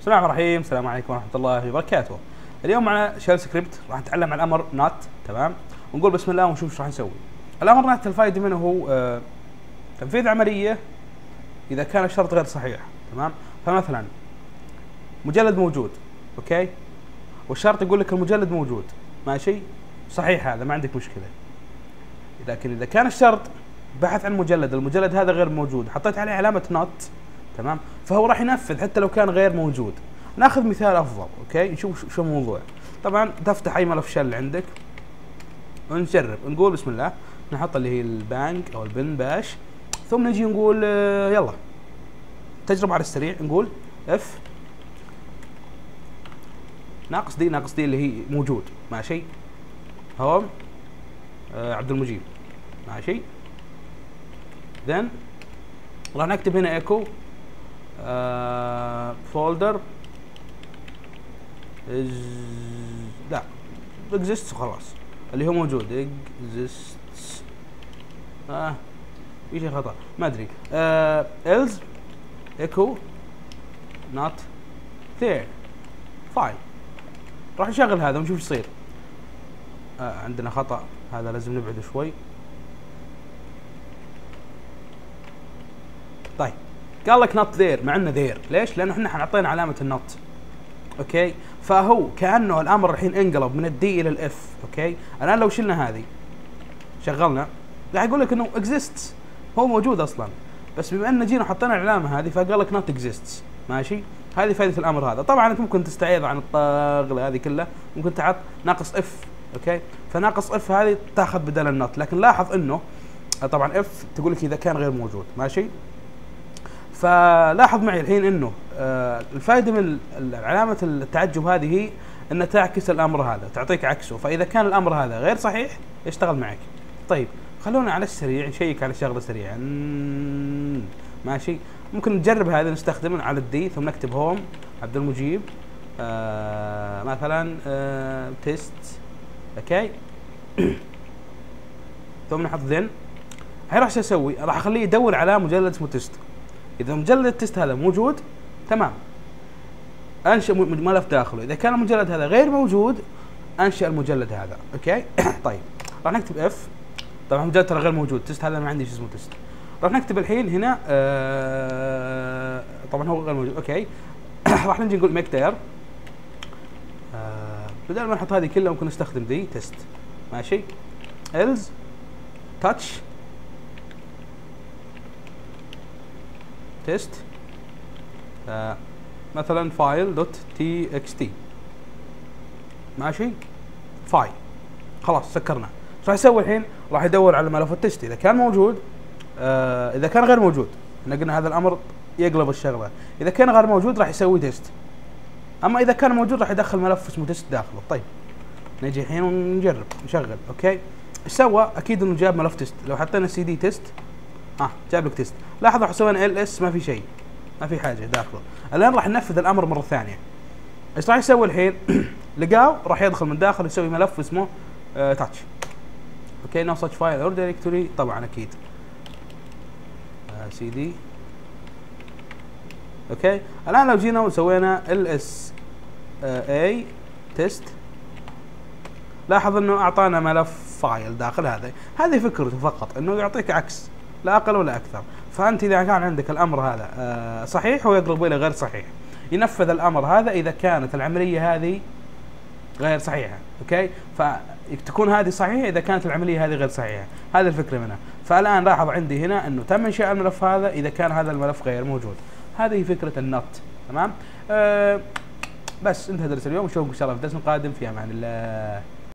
بسم الله الرحمن الرحيم. السلام عليكم ورحمة الله وبركاته. اليوم معنا shell script راح نتعلم عن الأمر not تمام؟ ونقول بسم الله ونشوف إيش راح نسوي. الأمر not الفائدة منه هو آه تنفيذ عملية إذا كان الشرط غير صحيح تمام؟ فمثلا مجلد موجود okay؟ والشرط يقول لك المجلد موجود ماشي؟ صحيح هذا ما عندك مشكلة. لكن إذا كان الشرط بحث عن مجلد المجلد هذا غير موجود حطيت عليه علامة not تمام؟ فهو راح ينفذ حتى لو كان غير موجود. ناخذ مثال أفضل okay؟ نشوف شو الموضوع طبعا تفتح أي ملف shell عندك. ونجرب نقول بسم الله. نحط اللي هي ال bang أو ال bin bash ثم نجي نقول آه، يلا. تجربة على السريع. نقول if ناقص d ناقص d اللي هي موجود. ماشي؟ home آه عبد المجيب ماشي؟ Then راح نكتب هنا ايكو فولدر لا exists خلاص. اللي هو موجود exists. آه في شيء خطا ما أدري. آه else echo not there. Fine. راح نشغل هذا ونشوف إيش يصير. آه عندنا خطأ. هذا لازم نبعده شوي. طيب. قال لك not there مع إنه there ليش؟ لأنه إحنا حنعطينا علامة ال not okay؟ فهو كأنه الأمر الحين انقلب من ال d إلى ال f. okay؟ الآن لو شلنا هذه. شغلنا. راح يقول لك إنه exist هو موجود أصلا. بس بما إن جينا حطينا العلامة هذه فقال لك not exist ماشي؟ هذه فائده الأمر هذا. طبعا أنت ممكن تستعيض عن الشغلة هذه كلها. ممكن تحط ناقص f. okay؟ فناقص f هذه تأخذ بدل ال not لكن لاحظ إنه طبعا f تقول لك إذا كان غير موجود. ماشي؟ فلاحظ معي الحين إنه آه الفائدة من علامة التعجب هذه هي ان تعكس الأمر هذا تعطيك عكسه. فإذا كان الأمر هذا غير صحيح يشتغل معك. طيب خلونا على السريع نشيك على شغله سريعا. ماشي. ممكن نجرب هذا نستخدمه على ال d ثم نكتب home عبد المجيب. آه مثلا آه test okay. ثم نحط then الحين راح أسوي؟ راح أخليه يدور على مجلد اسمه test إذا مجلد ال test هذا موجود تمام. انشئ ملف داخله. إذا كان المجلد هذا غير موجود انشئ المجلد هذا. okay؟ طيب. راح نكتب if طبعا المجلد ترى غير موجود. test هذا ما عندي شيء اسمه test. راح نكتب الحين هنا آه طبعا هو غير موجود. okay؟ راح نجي نقول mkdir آه بدل ما نحط هذه كلها ممكن نستخدم d test ماشي؟ else touch test آه مثلا file dot txt ماشي؟ file خلاص سكرنا. إيش راح يسوي الحين؟ راح يدور على ملف ال test إذا كان موجود آه إذا كان غير موجود إحنا قلنا هذا الأمر يقلب الشغلة. إذا كان غير موجود راح يسوي test أما إذا كان موجود راح يدخل ملف اسمه test داخله. طيب نجي الحين ونجرب نشغل okay؟ إيش سوى؟ أكيد إنه جاب ملف test لو حطينا cd test ها جاب لك test. لاحظوا راح سوينا ls ما في شيء ما في حاجة داخله. الآن راح ننفذ الأمر مرة ثانية. إيش راح يسوي الحين؟ لقاه راح يدخل من داخل يسوي ملف اسمه آه touch okay no such file or directory طبعا أكيد. آه cd okay الآن لو جينا وسوينا ls a test لاحظ إنه أعطانا ملف file داخل هذا. هذه فكرته فقط إنه يعطيك عكس. لا أقل ولا أكثر. فأنت إذا كان عندك الأمر هذا آه صحيح ويقلب إلى غير صحيح ينفذ الأمر هذا إذا كانت العملية هذه غير صحيحة أوكي؟ فتكون هذه صحيحة إذا كانت العملية هذه غير صحيحة. هذه الفكرة منها. فالآن لاحظ عندي هنا إنه تم إنشاء الملف هذا إذا كان هذا الملف غير موجود. هذه فكرة النط تمام؟ آه بس انتهى درس اليوم نشوفكم إن شاء الله في الدرس القادم في أمان الله.